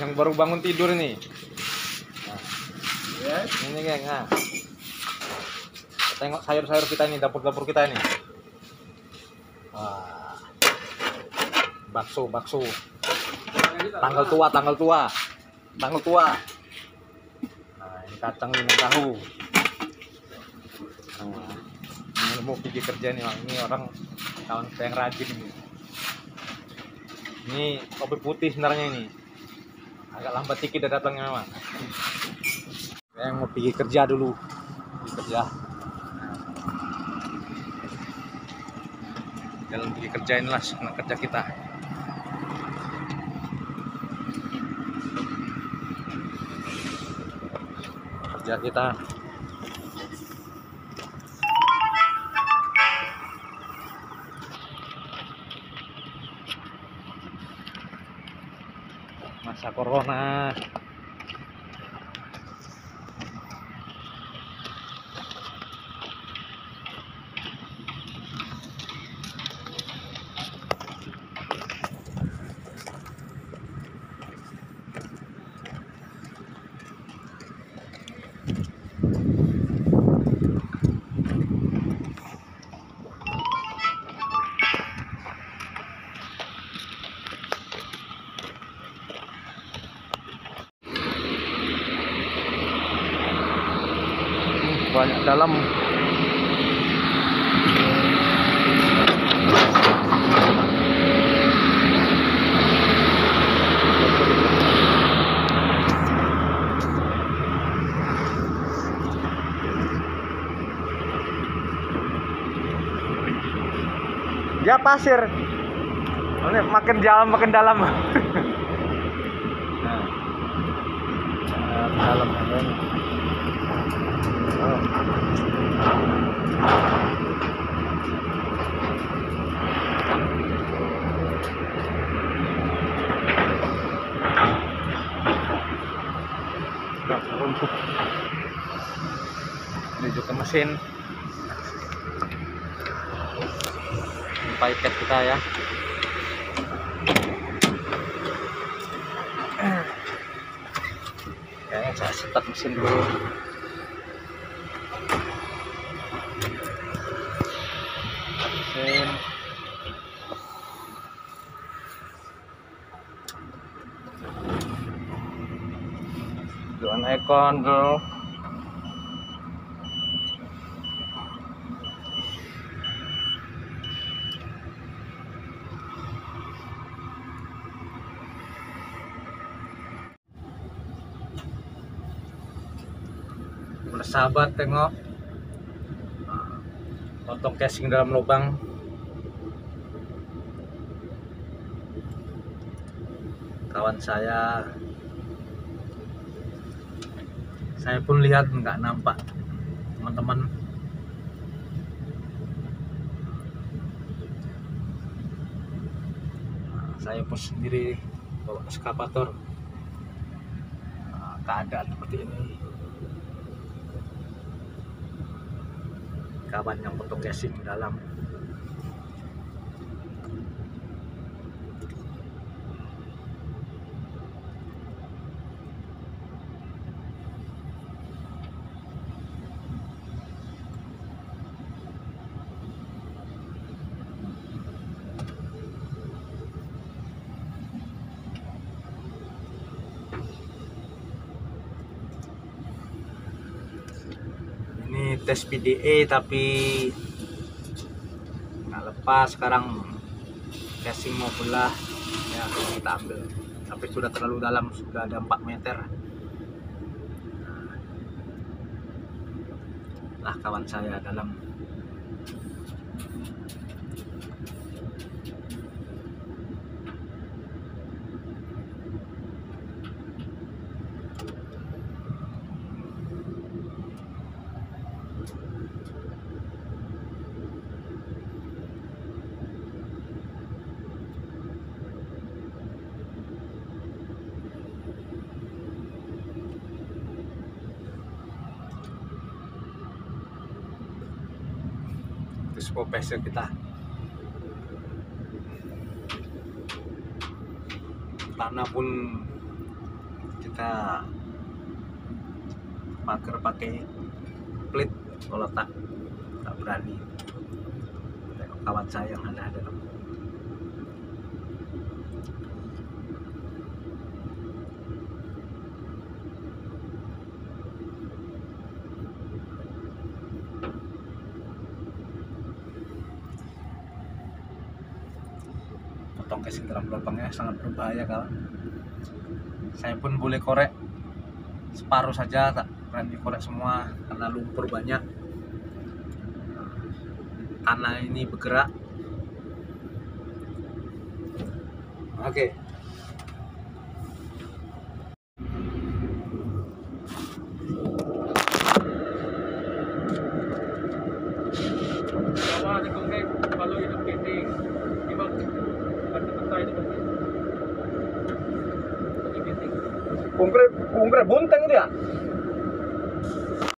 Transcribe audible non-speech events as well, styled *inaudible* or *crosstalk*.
yang baru bangun tidur ini. Nah, Yes. ini geng, nah. Tengok sayur-sayur kita ini, dapur-dapur kita ini. Wah. Bakso, bakso. Tanggal tua, tanggal tua. Tanggal tua. Nah, ini kacang ini tahu. Nah, ini mau pergi kerja nih. Ini orang kawan saya yang rajin ini. Ini kopi putih sebenarnya ini. Agak lambat dikit dia datangnya memang. Saya mau pergi kerja dulu. Pergi kerja. Jalan pergi kerja inilah semangat kerja kita. Kerja kita. Corona. Banyak dalam. Ya pasir. Ini makin jauh makin dalam. *laughs* Nah. Nah, dalam menuju ke mesin piket kita ya. Kayaknya saya start mesin dulu Doan ekon dulu sahabat tengok. Nah, potong casing dalam lubang. Kawan saya saya pun lihat nggak nampak. Teman-teman. Nah, saya pun sendiri bawa eskavator. Nah, keadaan seperti ini. Kawan yang potong casing dalam ini tes PDA tapi nggak lepas. Sekarang casing mau belah ya kita ambil. Tapi sudah terlalu dalam sudah ada 4 meter. Lah kawan saya dalam terus pressure kita. Tanah pun kita pagar pakai plit kalau tak tak berani. Tengok kawan saya yang ada dalam casing dalam lubangnya sangat berbahaya kawan saya pun boleh korek. Separuh saja tak berani korek semua karena lumpur banyak. Tanah ini bergerak. Oke. Di konkret 공그래 공그래 뭔 땅이야?